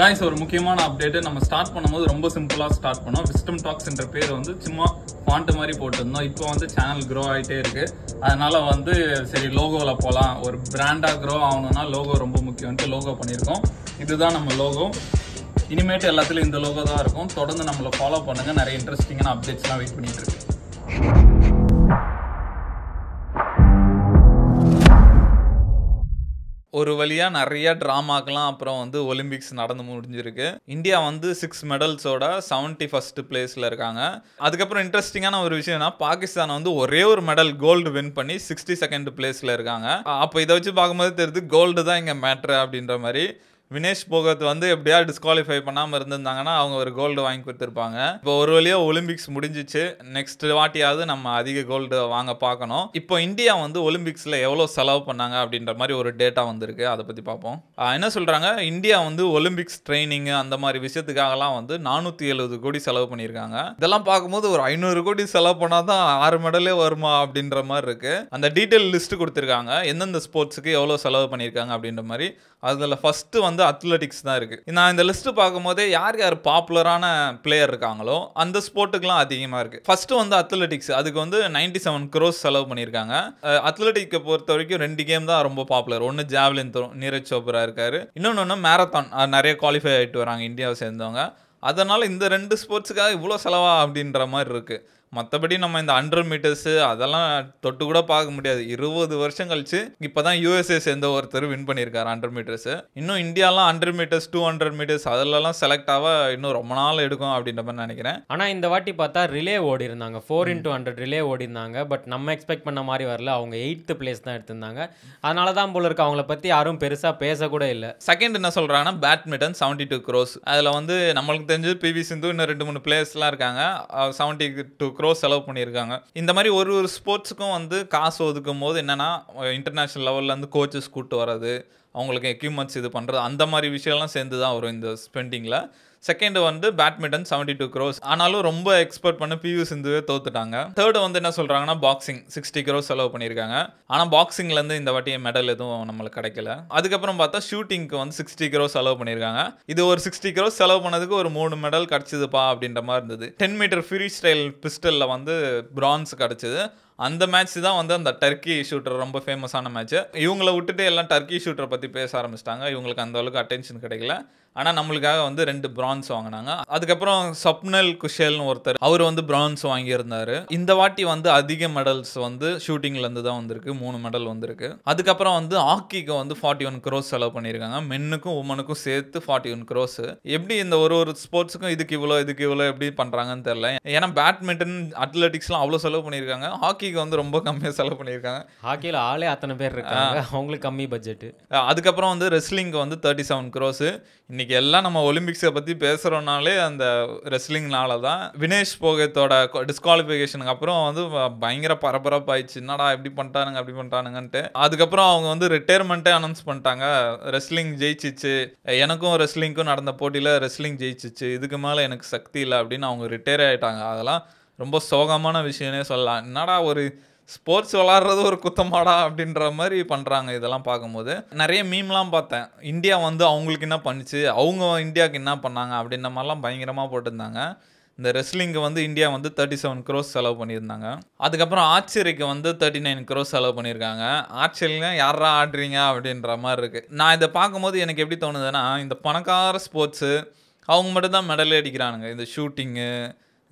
Guys ஒரு முக்கியமான update நம்ம ஸ்டார்ட் பண்ணும்போது ரொம்ப சிம்பிளாக ஸ்டார்ட் பண்ணோம். விஸ்டம் டாக்ஸ் என்ற பேர் வந்து சும்மா பாண்ட்டு மாதிரி போட்டிருந்தோம். இப்போ வந்து சேனல் க்ரோ ஆகிட்டே இருக்கு. அதனால வந்து சரி லோகோவில் போகலாம் ஒரு பிராண்டாக க்ரோ ஆகணும்னா லோகோ ரொம்ப முக்கியம்ட்டு லோகோ பண்ணியிருக்கோம். இதுதான் நம்ம லோகோ இனிமேட்டு எல்லாத்துலேயும் இந்த லோகோ தான் இருக்கும். தொடர்ந்து நம்மளை ஃபாலோ பண்ணுங்க. நிறைய இன்ட்ரெஸ்டிங்கான அப்டேட்ஸ்லாம் வெயிட் பண்ணிட்டு இருக்கு. ஒரு வழியாக நிறைய ட்ராமாக்கெலாம் அப்புறம் வந்து ஒலிம்பிக்ஸ் நடந்து முடிஞ்சிருக்கு. இந்தியா வந்து சிக்ஸ் மெடல்ஸோட செவன்டி ஃபஸ்ட்டு பிளேஸில் இருக்காங்க. அதுக்கப்புறம் இன்ட்ரெஸ்டிங்கான ஒரு விஷயம்னா பாகிஸ்தான் வந்து ஒரே ஒரு மெடல் கோல்டு வின் பண்ணி சிக்ஸ்டி செகண்ட் பிளேஸில் இருக்காங்க. அப்போ இதை வச்சு பார்க்கும்போது தெரியுது கோல்டு தான் இங்கே மேட்ரு அப்படின்ற மாதிரி. வினேஷ் போகத் வந்து எப்படியா டிஸ்குவாலிஃபை பண்ணாமல் இருந்திருந்தாங்கன்னா அவங்க ஒரு கோல்டு வாங்கி கொடுத்துருப்பாங்க. இப்போ ஒரு வழியாக ஒலிம்பிக்ஸ் முடிஞ்சிச்சு. நெக்ஸ்ட் வாட்டியாவது நம்ம அதிக கோல்டு வாங்க பார்க்கணும். இப்போ இந்தியா வந்து ஒலிம்பிக்ஸில் எவ்வளோ செலவு பண்ணாங்க அப்படின்ற மாதிரி ஒரு டேட்டா வந்திருக்கு. அதை பற்றி பார்ப்போம். என்ன சொல்கிறாங்க இந்தியா வந்து ஒலிம்பிக்ஸ் ட்ரைனிங் அந்த மாதிரி விஷயத்துக்காகலாம் வந்து நானூற்றி எழுபது கோடி செலவு பண்ணியிருக்காங்க. இதெல்லாம் பார்க்கும்போது ஒரு ஐநூறு கோடி செலவு பண்ணால் தான் ஆறு மெடலே வருமா அப்படின்ற மாதிரி இருக்குது அந்த டீட்டெயில் லிஸ்ட் கொடுத்துருக்காங்க. எந்தெந்த ஸ்போர்ட்ஸுக்கு எவ்வளோ செலவு பண்ணியிருக்காங்க அப்படின்ற மாதிரி. அதில் ஃபஸ்ட்டு வந்து அத்லெட்டிக்ஸ் தான் இருக்குது நான் இந்த லிஸ்ட்டு பார்க்கும்போதே யார் யார் பாப்புலரான பிளேயர் இருக்காங்களோ அந்த ஸ்போர்ட்டுக்குலாம் அதிகமாக இருக்குது ஃபஸ்ட்டு வந்து அத்லெட்டிக்ஸ் அதுக்கு வந்து நைன்டி செவன் க்ரோஸ் செலவு பண்ணியிருக்காங்க. அத்லெட்டிக்கை பொறுத்த வரைக்கும் ரெண்டு கேம் தான் ரொம்ப பாப்புலர் ஒன்று ஜாவ்லின் தரும் நீரஜ் சோப்ரா இருக்காரு. இன்னொன்று ஒன்று மேரத்தான் நிறைய குவாலிஃபை ஆகிட்டு வராங்க இந்தியாவை சேர்ந்தவங்க. அதனால் இந்த ரெண்டு ஸ்போர்ட்ஸுக்காக இவ்வளோ செலவா அப்படின்ற மாதிரி இருக்குது மற்றபடி நம்ம இந்த ஹண்ட்ரட் மீட்டர்ஸு அதெல்லாம் தொட்டு கூட பார்க்க முடியாது. இருபது வருஷம் கழிச்சு இப்போ தான் யூஎஸ்ஏ சேர்ந்த ஒருத்தர் வின் பண்ணியிருக்காரு ஹண்ட்ரட் மீட்டர்ஸு இன்னும் இந்தியாலாம் hundred metres two hundred metres அதிலலாம் செலக்ட் ஆக இன்னும் ரொம்ப நாள் எடுக்கும் அப்படின்ற மாதிரி நினைக்கிறேன். ஆனால் இந்த வாட்டி பார்த்தா ரிலே ஓடி இருந்தாங்க. ஃபோர் இன்டூ ஹண்ட்ரட் ரிலே ஓடி இருந்தாங்க. பட் நம்ம எக்ஸ்பெக்ட் பண்ண மாதிரி வரல. அவங்க எயித்து பிளேஸ் தான் எடுத்திருந்தாங்க. அதனால தான் போல இருக்கு. அவங்கள பற்றி யாரும் பெருசாக பேசக்கூட இல்லை. செகண்ட் என்ன சொல்கிறாங்கன்னா பேட்மிண்டன் செவன்ட்டி டூ க்ரோஸ் அதில் வந்து நம்மளுக்கு தெரிஞ்சு பிவி சிந்து இன்னும் ரெண்டு மூணு பிளேயர்ஸ்லாம் இருக்காங்க. செவன்ட்டி டூ க்ரோஸ் செலவு பண்ணியிருக்காங்க. இந்த மாதிரி ஒரு ஒரு ஸ்போர்ட்ஸுக்கும் வந்து காசு ஒதுக்கும் போது என்னென்னா இன்டர்நேஷ்னல் லெவல்லேருந்து கோச்சஸ் கூப்பிட்டு வர்றது அவங்களுக்கு எக்யூப்மெண்ட்ஸ் இது பண்ணுறது அந்த மாதிரி விஷயம்லாம் சேர்ந்து தான் வரும் இந்த ஸ்பெண்டிங்கில் செகண்ட் வந்து பேட்மிண்டன் செவன்டி டூ க்ரோஸ் ஆனாலும் ரொம்ப எக்ஸ்பெக்ட் பண்ண பியூ சிந்துவே தோத்துட்டாங்க. தேர்டு வந்து என்ன சொல்கிறாங்கன்னா பாக்ஸிங் சிக்ஸ்டி க்ரோஸ் செலவு பண்ணியிருக்காங்க. ஆனால் பாக்ஸிங்லேருந்து இந்த வாட்டி மெடல் எதுவும் நம்மளுக்கு கிடைக்கல. அதுக்கப்புறம் பார்த்தா ஷூட்டிங்க்கு வந்து சிக்ஸ்டி க்ரோஸ் செலவு பண்ணியிருக்காங்க. இது ஒரு சிக்ஸ்டி க்ரோஸ் செலவு பண்ணதுக்கு ஒரு மூணு மெடல் கிடச்சிதுப்பா அப்படின்ற மாதிரி இருந்தது. டென் மீட்டர் ஃப்ரீ ஸ்டைல் பிஸ்டலில் வந்து பிரான்ஸ் கிடச்சிது. அந்த மேட்ச் தான் வந்து அந்த டர்க்கி ஷூட்டர் ரொம்ப ஃபேமஸான மேட்ச் இவங்களை விட்டுட்டு எல்லாம் டர்க்கி ஷூட்டரை பற்றி பேச ஆரம்பிச்சிட்டாங்க. இவங்களுக்கு அந்த அளவுக்கு அட்டென்ஷன் கிடைக்கல. ஆனால் நம்மளுக்காக வந்து ரெண்டு பிரான்ஸ் வாங்கினாங்க. அதுக்கப்புறம் சப்னல் குஷேல்னு ஒருத்தர் அவர் வந்து பிரான்ஸ் வாங்கியிருந்தாரு. இந்த வாட்டி வந்து அதிக மெடல்ஸ் வந்து ஷூட்டிங்லேருந்து தான் வந்திருக்கு. மூணு மெடல் வந்திருக்கு. அதுக்கப்புறம் வந்து ஹாக்கிக்கு வந்து ஃபார்ட்டி ஒன் க்ரோஸ் செலவு பண்ணியிருக்காங்க. மென்னுக்கும் உமனுக்கும் சேர்த்து ஃபார்ட்டி ஒன் க்ரோஸ் எப்படி இந்த ஒரு ஒரு ஸ்போர்ட்ஸுக்கும் இதுக்கு இவ்வளோ இதுக்கு இவ்வளோ எப்படி பண்ணுறாங்கன்னு தெரில ஏன்னா பேட்மிண்டன் அத்லெட்டிக்ஸ்லாம் அவ்வளோ செலவு பண்ணியிருக்காங்க. ஹாக்கிக்கு வந்து ரொம்ப கம்மியாக செலவு பண்ணியிருக்காங்க. ஹாக்கியில் ஆளே அத்தனை பேர் இருக்காங்க. அவங்களுக்கு கம்மி பட்ஜெட்டு அதுக்கப்புறம் வந்து ரெஸ்லிங்க்கு வந்து தேர்ட்டி செவன் க்ரோஸு இன்னைக்கு எல்லாம் நம்ம ஒலிம்பிக்ஸை பற்றி பேசுகிறோனாலே அந்த ரெஸ்லிங்னால தான் வினேஷ் போகத்தோட டிஸ்குவாலிஃபிகேஷனுக்கு அப்புறம் வந்து பயங்கர பரபரப்பாயிடுச்சு. என்னடா இப்படி பண்ணிட்டானுங்க அப்படி பண்ணிட்டானுங்கன்ட்டு. அதுக்கப்புறம் அவங்க வந்து ரிட்டையர்மெண்ட்டே அனௌன்ஸ் பண்ணிட்டாங்க. ரெஸ்லிங் ஜெயிச்சிச்சு. எனக்கும் ரெஸ்லிங்க்கும் நடந்த போட்டியில் ரெஸ்லிங் ஜெயிச்சிச்சு. இதுக்கு மேலே எனக்கு சக்தி இல்லை. அப்படின்னு அவங்க ரிட்டையர் ஆகிட்டாங்க அதெல்லாம் ரொம்ப சோகமான விஷயம்னே சொல்லலாம். என்னடா ஒரு ஸ்போர்ட்ஸ் விளாட்றது ஒரு குத்தமாடா அப்படின்ற மாதிரி பண்ணுறாங்க இதெல்லாம் பார்க்கும்போது. நிறைய மீம்லாம் பார்த்தேன். இந்தியா வந்து அவங்களுக்கு என்ன பண்ணுச்சு? அவங்க இந்தியாவுக்கு என்ன பண்ணாங்க? அப்படின்ற மாதிரிலாம் பயங்கரமாக போட்டிருந்தாங்க. இந்த ரெஸ்லிங்க்கு வந்து இந்தியா வந்து தேர்ட்டி செவன் க்ரோஸ் செலவு பண்ணியிருந்தாங்க. அதுக்கப்புறம் ஆச்சரிக்கு வந்து தேர்ட்டி நைன் க்ரோஸ் செலவு பண்ணியிருக்காங்க. ஆச்சரியில் யாரா ஆடுறீங்க? அப்படின்ற மாதிரி இருக்குது நான் இதை பார்க்கும்போது எனக்கு எப்படி தோணுதுன்னா இந்த பணக்கார ஸ்போர்ட்ஸு அவங்க மட்டும் தான் மெடலே அடிக்கிறானுங்க. இந்த ஷூட்டிங்கு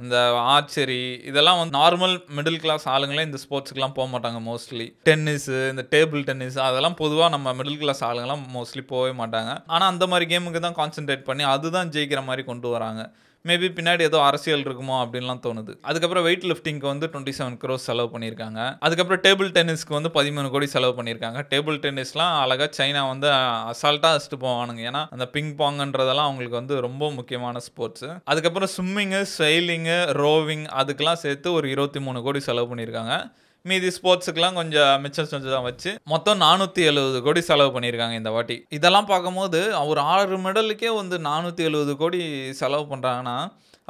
இந்த ஆர்ச்சரி இதெல்லாம் வந்து நார்மல் மிடில் கிளாஸ் ஆளுங்களே இந்த ஸ்போர்ட்ஸுக்கெலாம் போக மாட்டாங்க மோஸ்ட்லி டென்னிஸு இந்த டேபிள் டென்னிஸ் அதெல்லாம் பொதுவாக நம்ம மிடில் கிளாஸ் ஆளுங்கெல்லாம் மோஸ்ட்லி போகவே மாட்டாங்க. ஆனால் அந்த மாதிரி கேமுக்கு தான் கான்சென்ட்ரேட் பண்ணி அதுதான் ஜெயிக்கிற மாதிரி கொண்டு வராங்க. மேபி பின்னாடி ஏதோ அரசியல் இருக்குமோ அப்படின்லாம் தோணுது. அதுக்கப்புறம் வெயிட் லிஃப்டிங்க்கு வந்து டுவெண்ட்டி செவன் க்ரோஸ் செலவு பண்ணியிருக்காங்க. அதுக்கப்புறம் டேபிள் டென்னிஸ்க்கு வந்து பதிமூணு கோடி செலவு பண்ணியிருக்காங்க. டேபிள் டென்னிஸ்லாம் அழகாக சைனா வந்து அசால்ட்டாக அசிட்டு போவானுங்க. ஏன்னா அந்த பிங் பாங்கன்றதெல்லாம் அவங்களுக்கு வந்து ரொம்ப முக்கியமான ஸ்போர்ட்ஸ் அதுக்கப்புறம் ஸ்விம்மிங்கு ஸ்வைலிங்கு ரோவிங் அதுக்கெல்லாம் சேர்த்து ஒரு இருபத்தி மூணு கோடி செலவு பண்ணியிருக்காங்க. மீதி ஸ்போர்ட்ஸுக்கெலாம் கொஞ்சம் மிச்சம் தான் வச்சு மொத்தம் நானூற்றி எழுபது கோடி செலவு பண்ணியிருக்காங்க இந்த வாட்டி. இதெல்லாம் பார்க்கும்போது ஒரு ஆறு மெடலுக்கே வந்து நானூற்றி எழுபது கோடி செலவு பண்ணுறாங்கன்னா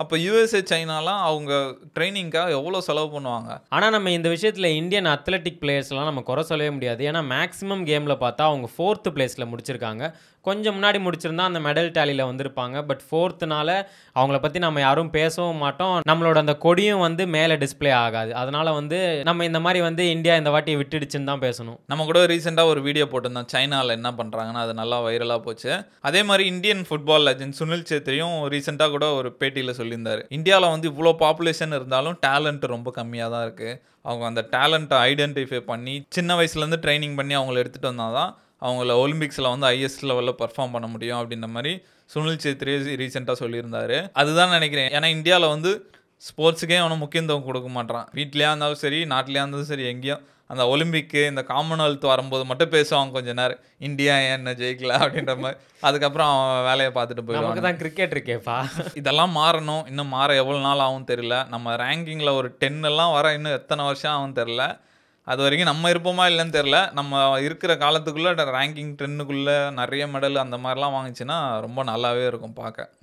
அப்போ யூஎஸ்ஏ சைனாலாம் அவங்க ட்ரைனிங்க்காக எவ்வளோ செலவு பண்ணுவாங்க? ஆனால் நம்ம இந்த விஷயத்தில் இந்தியன் அத்லெட்டிக் பிளேயர்ஸ்லாம் நம்ம குறை சொல்லவே முடியாது. ஏன்னா மேக்ஸிமம் கேமில் பார்த்தா அவங்க ஃபோர்த்து பிளேஸில் முடிச்சிருக்காங்க. கொஞ்சம் முன்னாடி முடிச்சிருந்தா அந்த மெடல் டேலியில் வந்திருப்பாங்க. பட் ஃபோர்த்துனால அவங்கள பற்றி நம்ம யாரும் பேசவும் மாட்டோம். நம்மளோட அந்த கொடியும் வந்து மேலே டிஸ்ப்ளே ஆகாது. அதனால் வந்து நம்ம இந்த மாதிரி வந்து இந்தியா இந்த வாட்டி விட்டுடுச்சுன்னு தான் பேசணும். நம்ம கூட ரீசெண்டாக ஒரு வீடியோ போட்டிருந்தோம். சைனாவில் என்ன பண்ணுறாங்கன்னா அது நல்லா வைரலாக போச்சு. அதே மாதிரி இந்தியன் ஃபுட்பால் லெஜண்ட் சுனில் சேத்ரியும் ரீசெண்டாக கூட ஒரு பேட்டியில் சொல்லியிருந்தார். இந்தியாவில் வந்து இவ்வளோ பாப்புலேஷன் இருந்தாலும் டேலண்ட் ரொம்ப கம்மியாக தான் இருக்குது அவங்க அந்த டேலண்ட்டை ஐடென்டிஃபை பண்ணி சின்ன வயசுலேருந்து ட்ரைனிங் பண்ணி அவங்கள எடுத்துகிட்டு வந்தால் தான் அவங்கள ஒலிம்பிக்ஸில் வந்து ஐஎஸ் லெவலில் பர்ஃபார்ம் பண்ண முடியும் அப்படின்ற மாதிரி சுனில் சேத்ரி ரீசெண்டாக சொல்லியிருந்தாரு. அதுதான் நினைக்கிறேன். ஏன்னா இந்தியாவில் வந்து ஸ்போர்ட்ஸுக்கே அவனை முக்கியத்துவம் கொடுக்க மாட்டான் வீட்லேயா இருந்தாலும் சரி நாட்டிலேயா இருந்தாலும் சரி எங்கேயும் அந்த ஒலிம்பிக்கு இந்த காமன்வெல்த் வரும்போது மட்டும் பேசுவாங்க கொஞ்ச நேரம். இந்தியா என்ன ஜெயிக்கல அப்படின்ற மாதிரி. அதுக்கப்புறம் அவன் வேலையை பார்த்துட்டு போயிடுவான். தான் கிரிக்கெட் இருக்கேப்பா. இதெல்லாம் மாறணும். இன்னும் மாற எவ்வளோ நாள் ஆகும் தெரியல. நம்ம ரேங்கிங்கில் ஒரு டென் எல்லாம் வர இன்னும் எத்தனை வருஷம் ஆகும் தெரில அது வரைக்கும் நம்ம இருப்போமா இல்லைன்னு தெரில நம்ம இருக்கிற காலத்துக்குள்ளே ரேங்கிங் டென்னுக்குள்ளே நிறைய மெடல் அந்த மாதிரிலாம் வாங்குச்சுன்னா ரொம்ப நல்லாவே இருக்கும் பார்க்க.